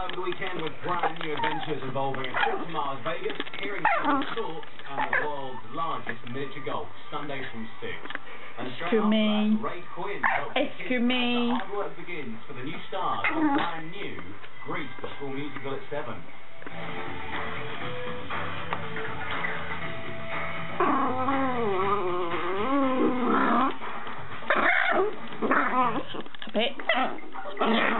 Over the weekend with brand new adventures involving a trip to Mars Vegas, hearing oh. some Salt, and the world's largest miniature golf, Sundays from 6. And Excuse me. That, Excuse me. hard work begins for the new stars on uh-huh. brand new Greece, the school musical at 7. Stop it. Uh,